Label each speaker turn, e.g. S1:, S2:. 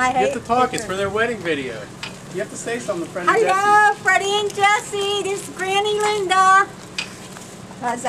S1: Hi,
S2: You have to talk. It's for their wedding video. You have to say something, Freddie and Jesse.
S1: Hello, Freddie and Jesse. This is Granny Linda. How's that?